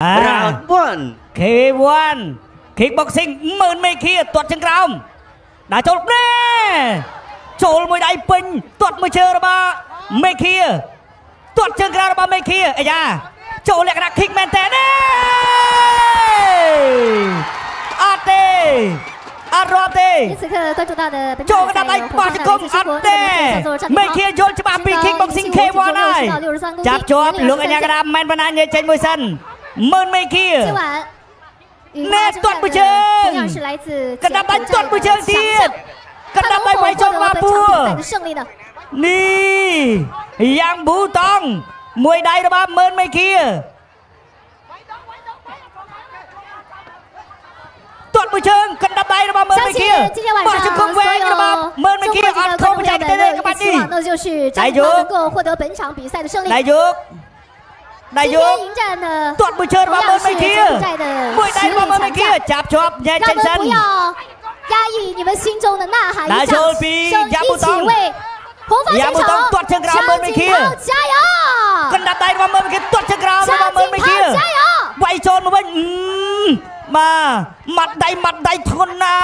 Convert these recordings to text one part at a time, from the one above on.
round 1 K1 kickboxing មើលមេឃាទាត់ជើងក្រោមដាក់ចូលណែចូលមួយដៃពេញទាត់មួយជើងរបស់មេឃាទាត់ជើងក្រោមរបស់មេឃាអាយ៉ាចូលលក្ខណៈ kick មែនតើណែអត់ទេអត់រាប់ទេចូលកណ្ដាប់ដៃបោះជង្គង់អត់ទេមេឃាយល់ច្បាស់ពី kickboxing K1 ហើយចាប់ជាប់លោកអញ្ញាកណ្ដាប់មិនបាននិយាយចេញមួយសិន Mơn mây kia Nè toàn bộ chân Cần đá bắn toàn bộ chân thiên Cần đá bay bay trong ba bùa Nì Yang bú tông Mùi đây đó ba mơn mây kia Toàn bộ chân cần đá bay đó ba mơn mây kia Ba chục không quen đó ba mơn mây kia Ăn không chạy tới đây các bạn đi Đại dược Đại dược ដៃយកដៃ 今 យក 天迎战的 ទាត់មួយជើងរបស់ 同 មើល 样 មេ 是 ឃា 柬埔寨的 មួយដៃ 实 របស់មើលមេ 力 ឃា 强将， ចាប់ជាប់ញ៉ែ 让 ចេញ 我 សិ 们 ន 不要压抑你们心中的呐喊，来一掌周比声亚布东一起为红发亚布东选手夺胜grand 张 门 景 kia 涛加油！ កណ្ដាប់ដៃរបស់មើលមេឃាទាត់ជើងក្រោមរ 张 របស់មើលមេ 景 ឃា 涛加油！ វាយចូលមកវិញអឺបាទម៉ាត់ដៃម៉ាត់ដៃធ្ងន់ណា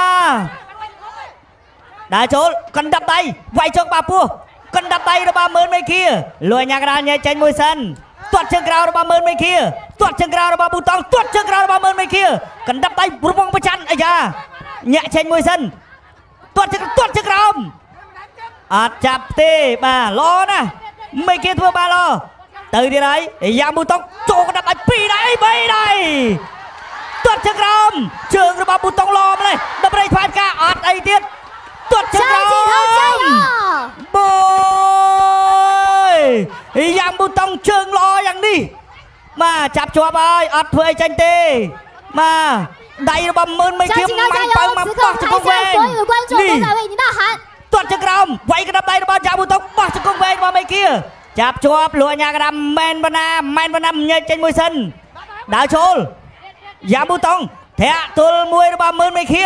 ដើរចូលកណ្ដាប់ដៃវាយចុកបាពោះកណ្ដាប់ដៃរបស់មើលមេឃាលួយញ៉ាកដាលញ៉ែចេញមួយសិន ទាត់ជើងក្រៅរបស់មើលមេឃាទាត់ជើងក្រៅរបស់ប៊ូតង់ទាត់ជើងក្រៅរបស់មើលមេឃាកណ្ដាប់ដៃរងប្រច័នអាយ៉ាញាក់ចេញមួយសិនទាត់ជើងទាត់ជើងក្រោមអត់ចាប់ទេបាទល្អណាស់មេឃាធ្វើបានល្អទៅទៀតហើយយ៉ាប៊ូតង់ចូលកណ្ដាប់ដៃពីរដៃបីដៃទាត់ជើងក្រោមជើងរបស់ប៊ូតុងលោម្លេះដំរីផ្លែផ្កាអត់អីទៀតទាត់ជើងក្រោមបូ អ៊ីយ៉ាងប៊ូតុងជើងល្អយ៉ាងនេះបាទចាប់ជាប់ហើយអត់ធ្វើអីចាញ់ទេបាទដៃរបស់មឿនមិនជាមិនបើមកបោះជង្គង់វែងនេះទាត់ចក្រមវាយកណ្ដាប់ដៃរបស់យ៉ាប៊ូតុងបោះជង្គង់វែងរបស់មេគៀចាប់ជាប់លោកអញ្ញាកណ្ដាប់មែនបណ្ណាមែនបណ្ណាញែកចេញមួយសិនដើរចូលយ៉ាប៊ូតុងធាក់ទល់មួយរបស់មឿនមេគៀ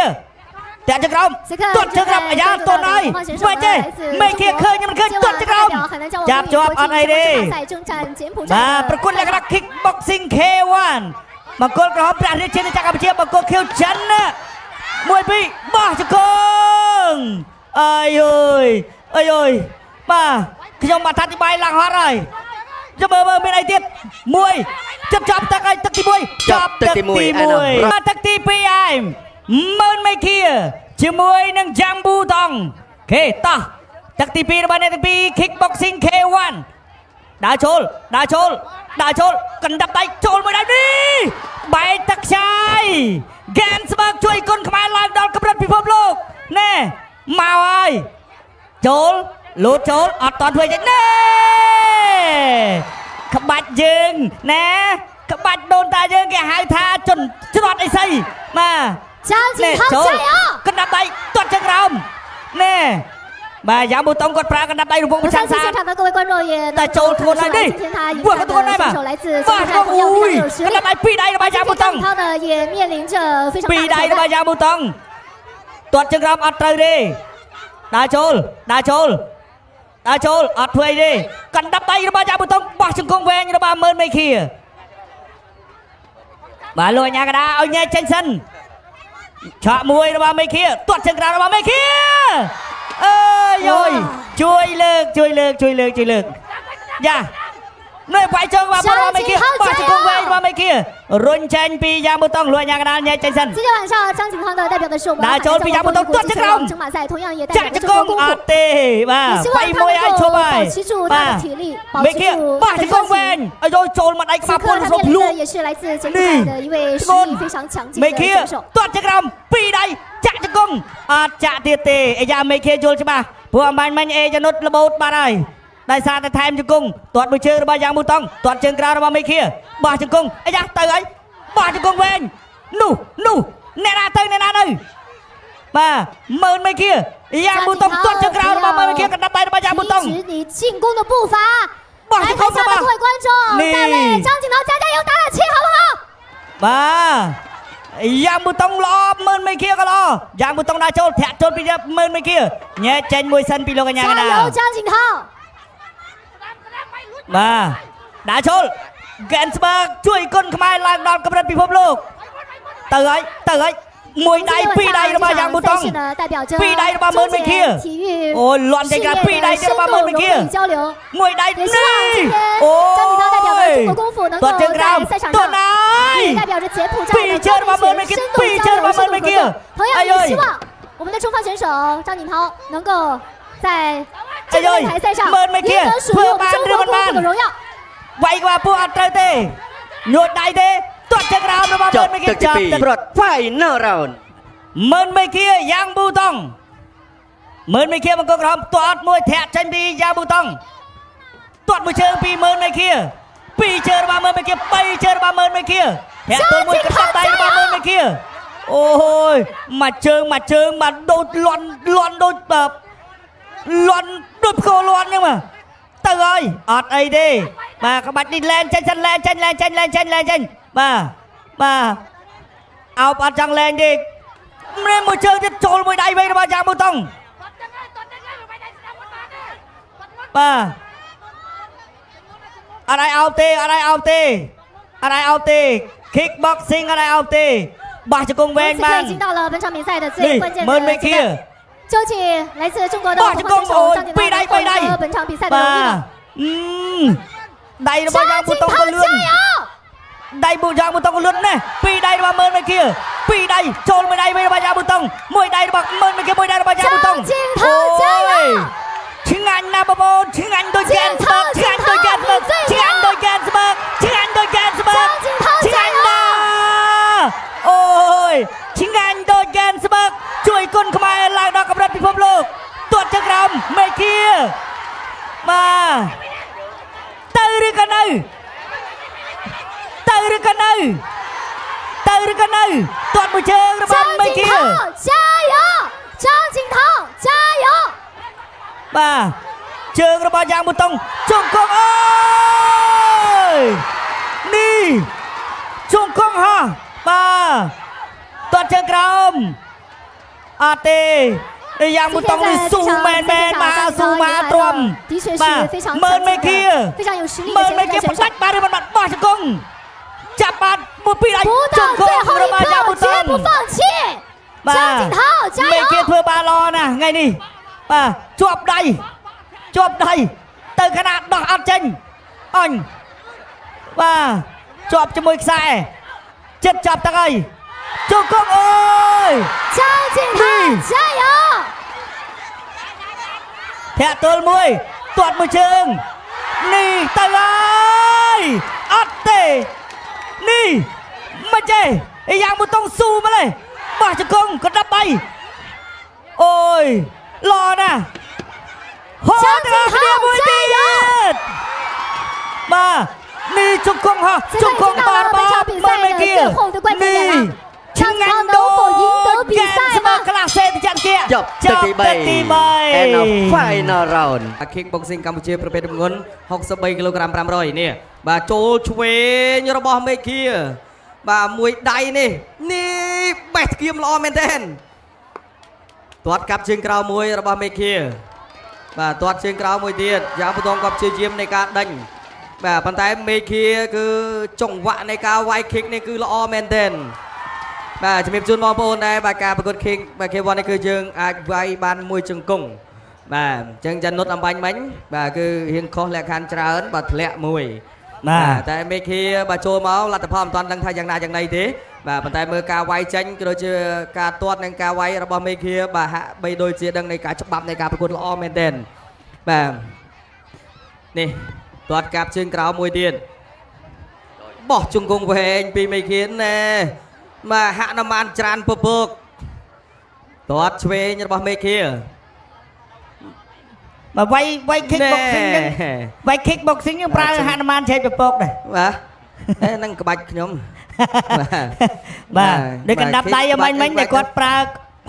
តាក់ចក្រមទាត់ចក្រមអាយ៉ាទាត់ហើយមិនទេមេឃាឃើញខ្ញុំមិនឃើញទាត់ចក្រមចាប់ជាប់អត់អីទេបាទប្រគល់លក្ខណៈ kickboxing K1 បង្គោលក្រហមព្រះរាជាណាចក្រកម្ពុជាបង្គោលខៀវចិនមួយពីរបោះចង្គង់អាយអើយអាយអើយបាទខ្ញុំអធិប្បាយឡើងហត់ហើយចាំមើលមានអីទៀតមួយចាប់ចាប់ទឹកហើយទឹកទី1ចាប់ទឹកទី1អានោះទឹកទី2ឯង មើលមេឃាជាមួយនឹងចាំប៊ូតង់គេតោះទឹកទី2របស់អ្នកទាំងពីរ Kickboxing K1 ដើរចូលដើរចូលដើរចូលកណ្ដាប់ដៃចូលមួយដៃនេះបែកទឹកខ្ចាយហ្គេមស្បើកជួយគុណខ្មែរឡើងដល់កម្រិតពិភពលោកណែមកហើយចូលលូតចូលអត់តន់ធ្វើចេញណែក្បាច់យើងណែក្បាច់ដូនតាយើងគេហៅថាជន់ច្រត់អីស្អីបាទ ចាល់ជីហោចៃអូកណ្ដាប់ដៃទាត់ជើងក្រោមណែបាទយ៉ាងប៊ូតុងគាត់ប្រើកណ្ដាប់ដៃរង្វង់ប្រឆាំងសាតែចូលធ្ងន់ហើយនេះពួកគាត់ធ្ងន់ហើយបាទបាទអូយកណ្ដាប់ដៃពីរដៃរបស់យ៉ាងប៊ូតុងពីរដៃរបស់យ៉ាងប៊ូតុងទាត់ជើងក្រោមអត់ត្រូវទេដើរចូលដើរចូលដើរចូលអត់ធ្វើអីទេកណ្ដាប់ដៃរបស់យ៉ាងប៊ូតុងបោះជង្គង់វែងរបស់មើលមេឃាបាទលោកអញ្ញាកដាឲ្យញ៉ែចេញសិន ឆក់មួយរបស់មេឃាទាត់ជើងក្រោមរបស់មេឃាអើយយជួយលើកជួយលើកជួយលើកជួយលើកយ៉ា នៅវាយជើងរបស់មើលរបស់មេឃាបោះជង្គង់វែងរបស់មេឃារុញចេញពីយ៉ាងប៊ូតុងលោកអញ្ញាកដាញែកចេញសិន 今天晚上张景涛呢代表的是我们来周比亚布东国际断这个争马赛，同样也代 ចា 表 ក់ 着 ជ 中 ង្គ 国 ង់ 功 អ 夫 ត់。ទេបាទ 也希 វាយ 望他 មួយឲ្យឈប់ 能 ហើ 够 យ 保持住他 បាទ 的体力，保 មេ 持 ឃា 住 បោះ 他 ជ 的 ង្គង់វែ 热 ង 情。 ឲ្យយកចូលមកដៃក្បាល 此 ពុន 刻 រ 他 សភ្លុ 面 ក 临的也是来自柬埔寨的一位实力非常强劲 មេ 的 ឃា 选手。 ទាត់ចក្រោមពីរដៃចាក់ជង្គង់អត់ចាក់ទៀតទេអាយ៉ាមេឃាយល់ច្បាស់ព្រោះអំបញ្ញមិញអេចនុតលបោតបាត់ហើយ ដោយសារតែថែមជង្គង់ទាត់មួយជើងរបស់យ៉ាងមូតង់ទាត់ជើងក្រៅរបស់មេឃាបោះជង្គង់អាយ៉ាទៅហើយបោះជង្គង់វែងនោះនោះអ្នកណាទៅអ្នកណានៅបាទមើលមេឃាយ៉ាងមូតង់ទាត់ជើងក្រៅរបស់មេឃាកណ្ដាប់ដៃរបស់យ៉ាងមូតង់ 停止你进攻的步伐。哇来，这台下的各位观众，你再为张景涛加加油，打打气，好不好？ បាទយ៉ាងប៊ូតុងល្អមើលមេឃាក៏ល្អយ៉ាងប៊ូតុងដាក់ចូលធាក់ចូលពីមើលមេឃាញែកចេញមួយសិនពីលោកកញ្ញាក 加 ណា 油，张景涛！ បាទដាក់ចូល Gensberg ជួយគុណខ្មែរឡើងដល់កម្រិតពិភពលោកទៅហើយទៅហើយមួយដៃពីរដៃរបស់យ៉ាងប៊ូតុង 代表着ពីរដៃរបស់មើលមិនឃៀ 体育 អូយលាន់តែកាពីរដៃទៀតរបស់មើលមិនឃៀ 交流。 មួយដៃ 也 នេះ 希望今天 អូ 张锦涛代表着中国功夫能够 ទាត់ជើងក្រោម 在赛场 ទាត់ 上 ហើយ 代表着柬埔寨 ពីរ 的 ជើងរបស់មើលមិនឃៀ 深度 ពីរជើង 交 របស់ 流、 មើល 深 មិន 度 ឃៀ 合作。同样 អាយ 也 អើយ 希望我们的中方选手张锦涛能够在 ចេញពី台赛上មើលមិនគៀធ្វើបានឬមិនបានវាយក្បាលពោះអត់ត្រូវទេញួតដៃទេទាត់ចក្រោមរបស់មើលមិនគៀចាប់ទៅប្រត់ final round មើលមិនគៀយ៉ាងប៊ូតុងមើលមិនគៀមកក្រោមទាត់មួយធាក់ចេញពីយ៉ាងប៊ូតុងទាត់មួយជើងពីមើលមិនគៀពីរជើងរបស់មើលមិនគៀបីជើងរបស់មើលមិនគៀធាក់ទល់មួយកណ្ដាប់ដៃរបស់មើលមិនគៀអូយមួយជើងមួយជើងបាទដូចលន់លន់ដូច លន់ដូចផ្គរលន់ហ្នឹងមកទៅហើយអត់អីទេបាទក្បាច់នេះលែងចេញសិនលែងចេញលែងចេញលែងចេញលែងចេញបាទបាទអោបអត់ចង់លែងទេមានមួយជើងទៀតចូលមួយដៃវិញរបស់យ៉ាងមូតុងបាទអត់ឲ្យអោបទេអត់ឲ្យអោបទេអត់ឲ្យអោបទេ kickboxing អត់ឲ្យអោបទេបោះជង្គង់វែងបានមើលមេឃា 阶段，究竟来自中国的哇红这功夫方选手张锦涛比来能够比来赢得本场比赛的 បា 荣誉 ទ 呢？ អឺមដៃរបស់យ៉ាង 张 មូ 锦 តុង 涛 ក៏លឿន 加油！ ដៃប៊ូយ៉ាងមូតុងក៏លឿនណាស់ពីរដៃរបស់មើលមិនឃៀពីរដៃចូលមួយដៃវិញរបស់យ៉ាងមូតុងមួយដៃរបស់មើលមិនឃៀមួយដៃរបស់យ៉ាងមូតុង 张锦涛加油！ ឆ្ងាញ់ណាស់បងប្អូនឆ្ ទៅឬក៏នៅទៅឬក៏នៅទាត់មួយជើងរបស់មេគីចាយោចាជីងថោចាយោបាទជើងរបស់យ៉ាងមូតុងជង្គង់អើយនេះជង្គង់ហោះបាទទាត់ជើងក្រោមអត់ទេ រីយ៉ាងប៊ូតុងនេះស៊ូមែនមែនបាទស៊ូបាទទ្រាំបាទមើលមេឃាមើលមេឃាផ្ដាច់បាទឬមិនបាត់បោះជង្គង់ចាប់បាទមួយពីរដៃជង្គង់របស់យ៉ាងប៊ូតុងបាទមេឃាធ្វើបានល្អណាស់ថ្ងៃនេះបាទជាប់ដៃជាប់ដៃទៅខណៈដោះអត់ចេញអញបាទជាប់ជាមួយខ្សែចិត្តចាប់ទាំងអី 祝公位交警队加油听到了没断不成你在哪里阿德你妈的你养不动输我嘞马子公，快打摆哎老子好的好的妈你做工哈做工爸爸妈妈给你 ស់ហូតដល់គ្នាមួយទៀតបាទនេះជង្គង់ហោះជង្គង់បាត់បាត់មិនមិនគៀនេះឆ្ងាញ់ដូកែស្មើក្លាសេតចាន់គៀចប់ទឹកទីទឹកទី3 and a 3 final round Kick Boxing កម្ពុជាប្រភេទទម្ងន់63គីឡូក្រាម500នេះបាទចូលឆ្វេងរបស់មេឃាបាទមួយដៃនេះនេះបេះស្គៀមល្អមែនទែនទាត់កាប់ជើងក្រៅមួយរបស់មេឃាបាទទាត់ជើងក្រៅមួយទៀតយ៉ាងបន្តក៏ព្យាយាមនៃការដេញបាទប៉ុន្តែមេឃាគឺចង្វាក់នៃការវាយ kick នេះគឺល្អមែនទែន បាទជំរាបជូនបងប្អូនដែរបាទការប្រកួត kick បាទ K1 នេះគឺយើងអាចវាយបានមួយជង្គង់បាទអញ្ចឹងចានុតអំបញ្ញមិញបាទគឺរៀងខុសលក្ខខណ្ឌច្រើនបាទធ្លាក់មួយបាទតែមេឃាបាទចូលមកលទ្ធផលមិនទាន់ដឹងថាយ៉ាងណាយ៉ាងណីទេបាទប៉ុន្តែមើលការវាយចេញក៏ដូចជាការទាត់និងការវាយរបស់មេឃាបាទហាក់បីដូចជាដឹងនៃការច្បាប់នៃការប្រកួតល្អមែនទែនបាទនេះទាត់កាប់ជើងក្រោមមួយទៀតបោះជង្គង់វែងពីមេឃាណែ បាទហាក់ណាមានច្រានពពកទាត់ឆ្វេងរបស់មេឃាបើវាយវាយ kick boxing ហ្នឹងវាយ kick boxing ហ្នឹងប្រើហនុមានឆែកពពកដែរបាទអេហ្នឹងក្បាច់ខ្ញុំបាទបាទដូចកណ្ដាប់ដៃឲ្យមិញមិញបាតែច់គាត់ប្រើ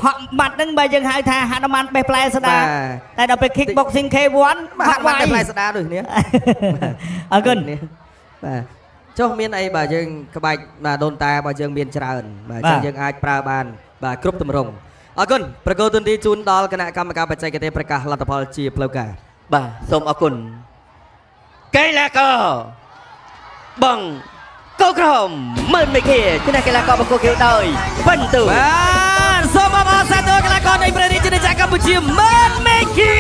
ហក់បាត់ហ្នឹងបើយើងហៅថាហនុមានបេះផ្លែស្ដាបាទតែដល់ពេល kick boxing K1 បាទហហាក់ក់បាវាត់យតែផ្លែស្ដាដូចគ្នាអរគុណនេះបាទ ចុះមានអីបាទយើងក្បាច់បាទដូនតារបស់យើងមានច្រើនបាទអញ្ចឹងយើងអាចប្រើបានបាទគ្រប់ទម្រង់អរគុណប្រកោទុនទីជូនដល់គណៈកម្មការបច្ចេកទេសប្រកាសលទ្ធផលជាផ្លូវការបាទសូមអរគុណកីឡាករបងកោក្រមមើលមេឃាឈ្នះកីឡាករប្រកួតគេដោយពិន្ទុបាទសូមអបអរសាទរកីឡាករនៃព្រះរាជាណាចក្រកម្ពុជាម៉ានមេគី